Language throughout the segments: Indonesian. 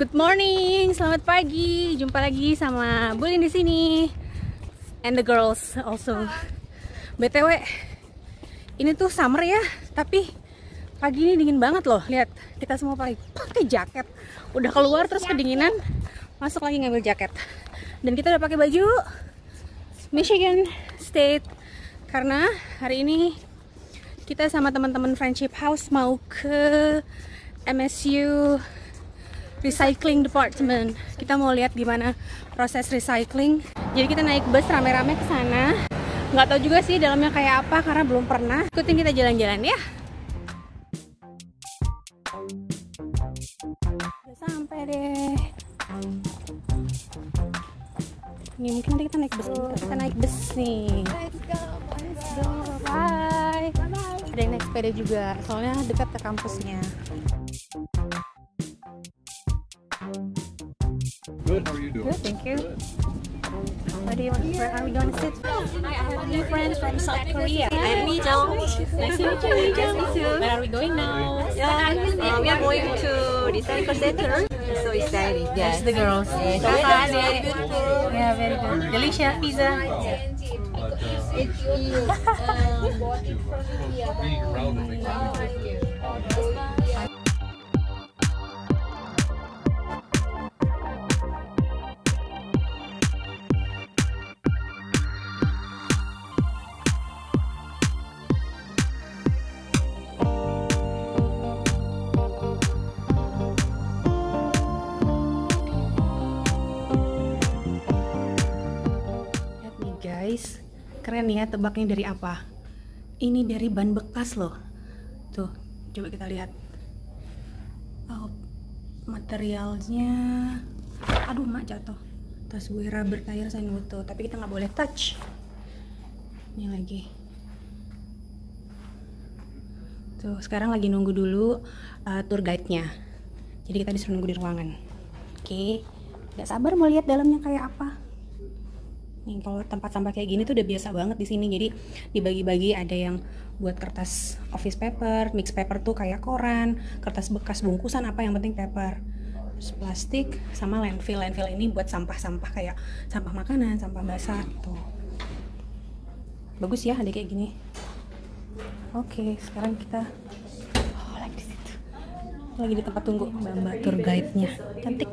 Good morning, selamat pagi. Jumpa lagi sama Bulin di sini. And the girls also. BTW, ini tuh summer ya, tapi pagi ini dingin banget loh. Lihat, kita semua pakai pakai jaket. Udah keluar terus kedinginan, masuk lagi ngambil jaket. Dan kita udah pakai baju Michigan State karena hari ini kita sama teman-teman Friendship House mau ke MSU Recycling Department. Kita mau lihat gimana proses recycling. Jadi kita naik bus rame-rame ke sana. Nggak tahu juga sih dalamnya kayak apa karena belum pernah. Ikutin kita jalan-jalan ya. Udah sampai deh. Ini mungkin nanti kita naik bus. Kita naik bus nih. Let's go. Bye. Ada yang naik sepeda juga. Soalnya dekat ke kampusnya. Doing? Good, thank you. Where do you want? Where are we going to sit? I have new friends from South Korea. I'm Lee Jung. Nice to meet you. Lee Jung. Nice to meet you. Where are we going now? Yeah, uh, we are going to recycle center. So exciting. There's Yes. the girls. Yes. Kakak, adik. Yeah, very good. Delicious pizza. But, uh, being around them makes keren ya tebaknya dari apa? Ini dari ban bekas loh. Tuh, coba kita lihat. Oh, materialnya. Aduh, mak jatuh. Tas gue rubber tire nutup, tapi kita nggak boleh touch. Ini lagi. Tuh, sekarang lagi nunggu dulu uh, tour guide-nya. Jadi kita disuruh nunggu di ruangan. Oke, nggak sabar mau lihat dalamnya kayak apa. Nih kalau tempat sampah kayak gini tuh udah biasa banget di sini. Jadi dibagi-bagi ada yang buat kertas office paper, mix paper tuh kayak koran, kertas bekas bungkusan apa yang penting paper. Terus plastik sama landfill. Landfill ini buat sampah-sampah kayak sampah makanan, sampah basah gitu. Bagus ya ada kayak gini. Oke, sekarang kita oh lagi di situ. Lagi di tempat tunggu Mbak-mbak tour guide-nya. Cantik.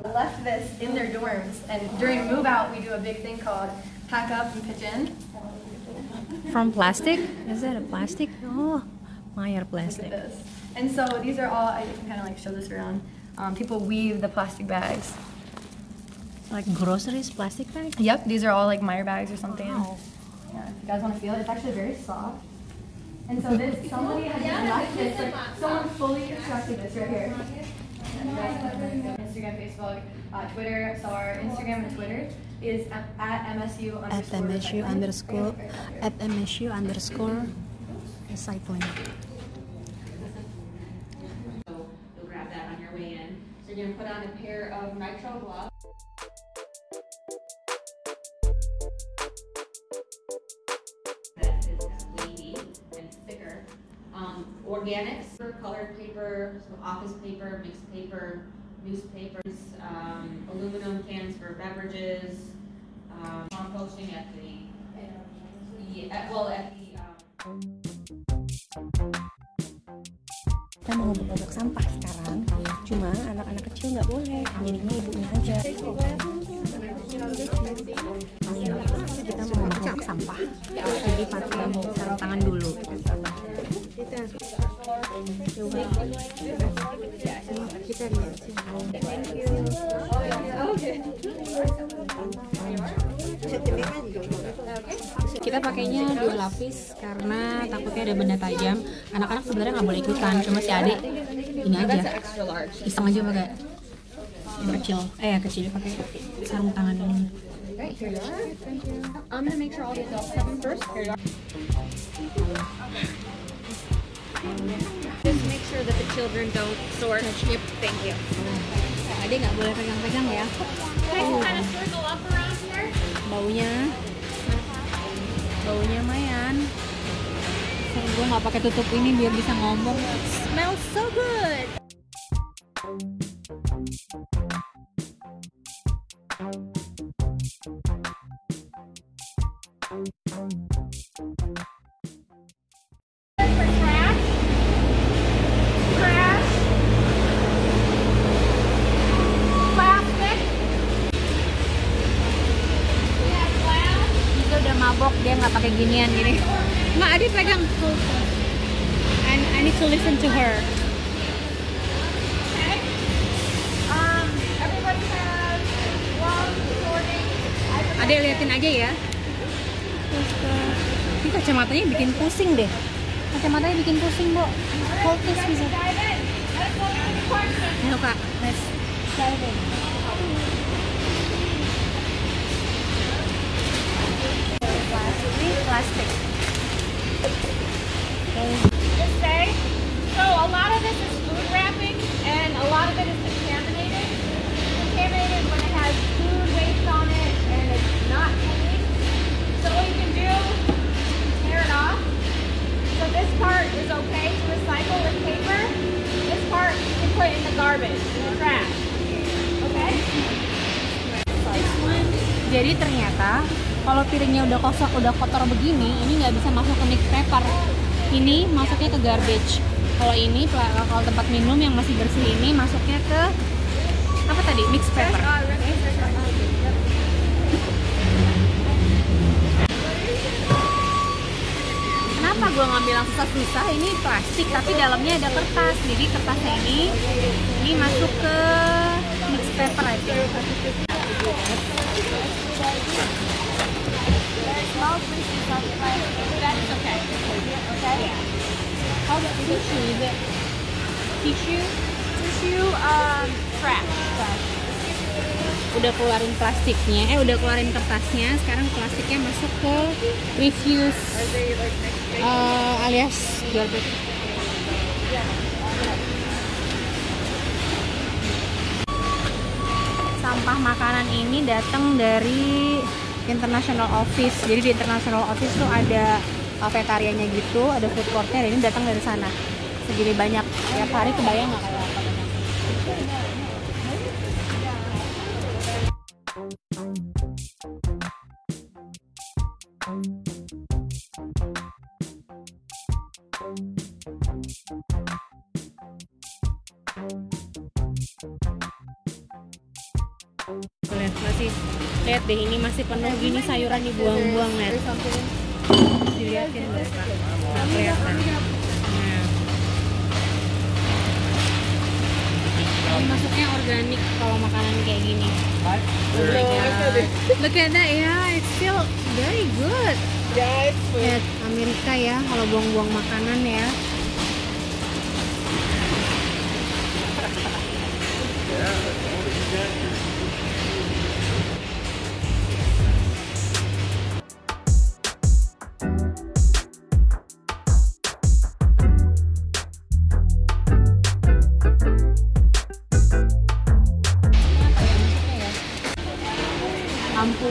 Pack up and pitch in. From plastic? Is that a plastic? Oh, Meyer plastic. This. And so these are all, I can kind of like show this around. Um, people weave the plastic bags. Like groceries, plastic bags? Yep, these are all like Meyer bags or something. Wow. Yeah, if you guys want to feel it, it's actually very soft. And so this, somebody has left this, like, someone fully constructed this right here. Instagram, Facebook, uh, Twitter. So our Instagram and Twitter is at, at MSU At MSU underscore, at MSU underscore recycling. So you'll grab that on your way in. So you're gonna put on a pair of nitro gloves. That is kind and thicker. Um, organics, colored paper, some office paper, mixed paper, newspapers, um, aluminum cans for beverages, um, composting at the, the, at- well, at the, um, Kita mau berbobok sampah sekarang, cuma anak-anak kecil nggak boleh, jadinya ibunya aja. Kita mau sampah, jadi pakai sarung tangan dulu. Kita Kita pakainya dua lapis karena takutnya ada benda tajam. Anak-anak sebenarnya nggak boleh ikutan, cuma si adik ini aja. Iseng aja pakai kecil. Eh yang kecil pakai sarung tangan ini. I'm gonna make sure all the adults have them first. Here you are. Just make sure that the children don't sort. Yep, thank you. Adik nggak boleh pegang-pegang ya. Baunya, baunya mayan. gue nggak pakai tutup ini biar bisa ngomong. Smells so good. Ginian gini. Nggak, Adi pegang. I, I need to listen to her. Ade liatin aja ya. Ini kacamatanya bikin pusing deh. Kacamatanya bikin pusing, Bu. Hold this bisa. Ayo kak, let's dive in. Plastik. Just say, so a lot of this is food wrapping and a lot of it is contaminated. Contaminated when it has food waste on it and it's not clean. So what you can do, tear it off. So this part is okay to recycle with paper. This part you can put in the garbage, in the trash. Okay? Jadi ternyata kalau piringnya udah kosong, udah kotor begini, ini nggak bisa masuk ke mix paper. Ini masuknya ke garbage. Kalau ini kalau tempat minum yang masih bersih ini masuknya ke apa tadi? Mix paper. Kenapa gue ngambil yang susah-susah? Ini plastik tapi dalamnya ada kertas. Jadi kertasnya ini ini masuk ke mix paper aja. How about tissue? Is it tissue? Tissue, um, trash. Udah keluarin plastiknya, eh udah keluarin kertasnya. Sekarang plastiknya masuk ke refuse eh, alias garbage. Sampah makanan ini datang dari International Office. Jadi di International Office tuh ada kafetarianya gitu, ada food courtnya. Dan ini datang dari sana. Segini banyak. Tiap hari kebayang nggak kayak apa? Deh ini masih penuh gini sayuran dibuang-buang lihat. Dilihatin Kak. Nggak kelihatan. Ini masuknya organik kalau makanan kayak gini. Oh my God. Look at that ya, it's still very good. Lihat Amerika ya, kalau buang-buang makanan ya. lampu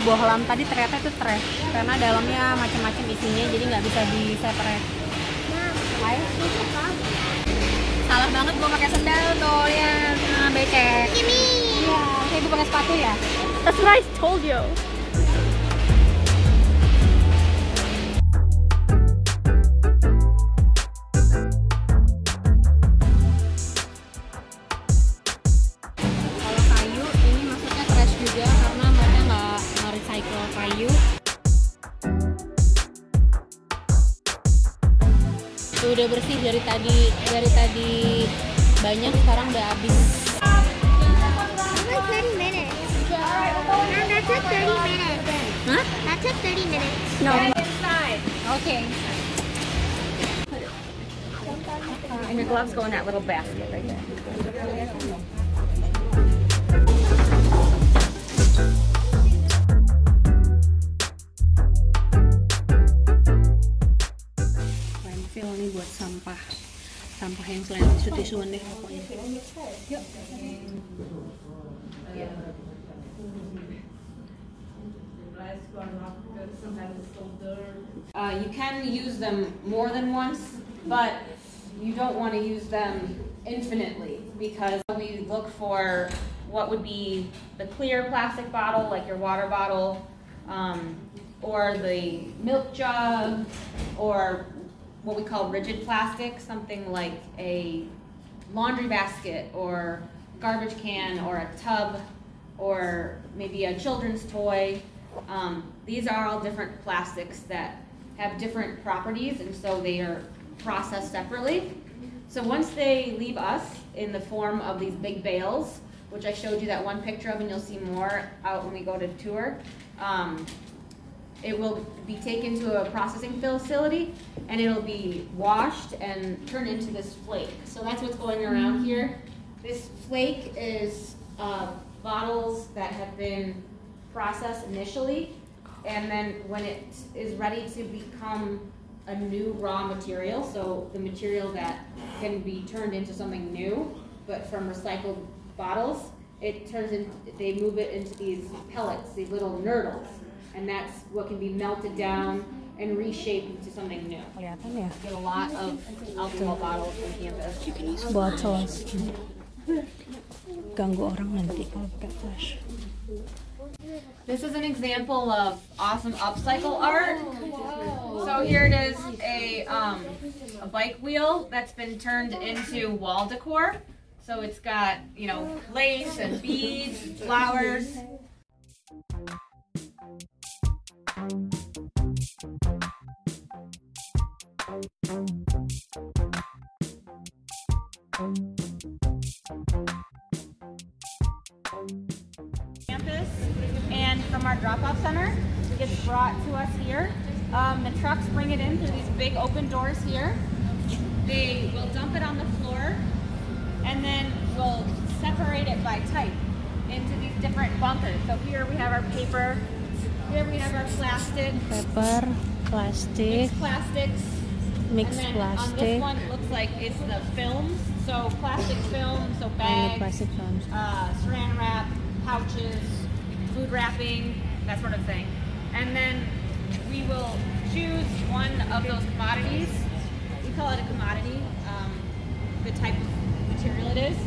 bohlam tadi ternyata itu trash karena dalamnya macam-macam isinya jadi nggak bisa di separate. Ayo, salah banget gue pakai sendal tuh ya. Nah, becek. Ini iya saya gue pakai sepatu ya? That's what I told you. Udah bersih dari tadi dari tadi banyak sekarang udah habis Like 30 minutes. Mom, that took 30 minutes. Hah? That took 30 minutes. No. Inside. Okay. And your gloves go in that little basket right there. Deh pokoknya Uh, you can use them more than once, but you don't want to use them infinitely because we look for what would be the clear plastic bottle, like your water bottle, um, or the milk jug, or what we call rigid plastic, something like a laundry basket or garbage can or a tub or maybe a children's toy. Um, these are all different plastics that have different properties and so they are processed separately. So once they leave us in the form of these big bales, which I showed you that one picture of and you'll see more out when we go to tour, um, it will be taken to a processing facility and it'll be washed and turned into this flake. So that's what's going around here. This flake is uh, bottles that have been processed initially and then when it is ready to become a new raw material, so the material that can be turned into something new, but from recycled bottles, it turns in, they move it into these pellets, these little nurdles, and that's what can be melted down and reshaped into something new. Kelihatan ya? Get a lot of alcohol bottles on campus. Bottles. Ganggu orang nanti kalau pakai flash. This is an example of awesome upcycle art. So here it is, a, um, a bike wheel that's been turned into wall decor. So it's got, you know, lace and beads, flowers. Campus and from our drop-off center gets brought to us here. Um, the trucks bring it in through these big open doors here. They will dump it on the floor and then we'll separate it by type into these different bunkers so here we have our paper here we have our plastic Paper, plastic, mixed plastics mixed and then on this one it looks like it's the films so plastic film so bags plastic films. uh, saran wrap, pouches, food wrapping, that sort of thing. And then we will choose one of those commodities. We call it a commodity, um, the type of material it is.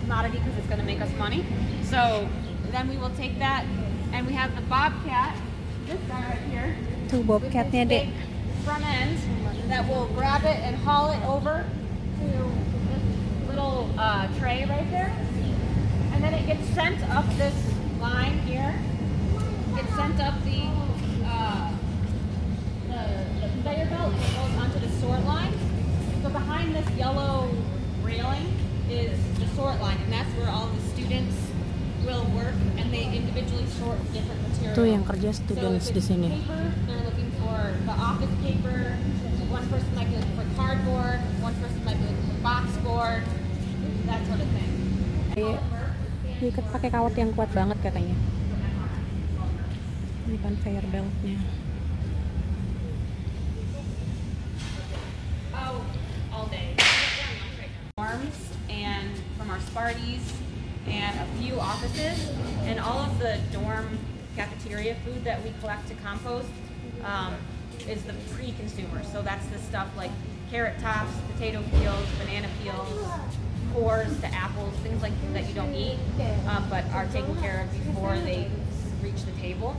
Commodity because it's going to make us money. So then we will take that, and we have the bobcat, this guy right here, Tuh with this bobcatnya dek. big front end that will grab it and haul it over to this little uh, tray right there. And then it gets sent up this line here. Gets sent up the, uh, the, the conveyor belt and it goes onto the sort line. So behind this yellow railing is the sort line, and that's where all the students Tuh yang kerja So students if di sini. paper, they're looking for the office paper. One person might be looking for cardboard. One person might be looking for boxboard. That sort of thing. Kayak diikat pakai kawat yang kuat banget katanya. Ini conveyor beltnya. Oh, all day. Farms and from our Sparties and a few offices and all of the dorm cafeteria food that we collect to compost um, is the pre-consumer. So that's the stuff like carrot tops, potato peels, banana peels, cores, to apples, things like that you don't eat, uh, but are taken care of before they reach the table.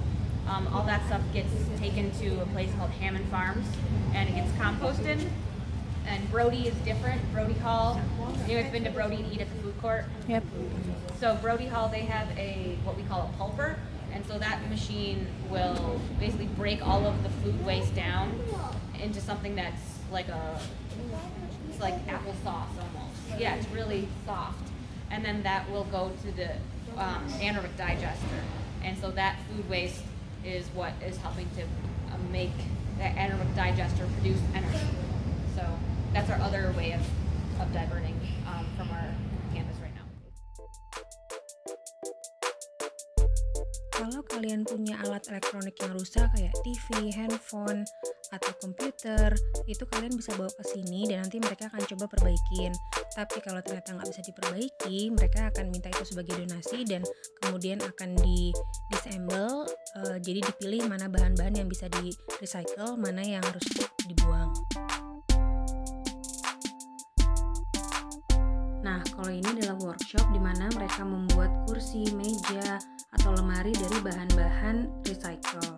Um, all that stuff gets taken to a place called Hammond Farms, and it gets composted. And Brody is different. Brody Hall. Guys been to Brody eat at the court? Yep. So Brody Hall, they have a what we call a pulper, and so that machine will basically break all of the food waste down into something that's like a it's like applesauce almost. Yeah, it's really soft, and then that will go to the um, anaerobic digester, and so that food waste is what is helping to uh, make that anaerobic digester produce energy. So that's our other way of, of diverting Kalau kalian punya alat elektronik yang rusak kayak TV, handphone, atau komputer, itu kalian bisa bawa ke sini dan nanti mereka akan coba perbaikin. Tapi kalau ternyata nggak bisa diperbaiki, mereka akan minta itu sebagai donasi dan kemudian akan di disassemble. eh, jadi dipilih mana bahan-bahan yang bisa di recycle, mana yang harus dibuang. Kalau ini adalah workshop di mana mereka membuat kursi, meja, atau lemari dari bahan-bahan recycle.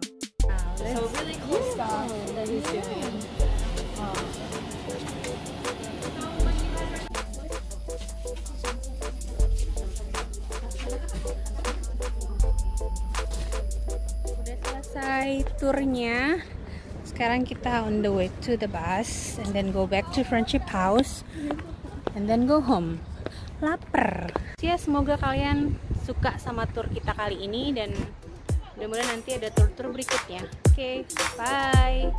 So really cool stuff. Udah selesai turnya. Sekarang kita on the way to the bus and then go back to Friendship House and then go home lapar. Ya semoga kalian suka sama tour kita kali ini dan mudah-mudahan nanti ada tour-tour berikutnya. Oke okay, bye.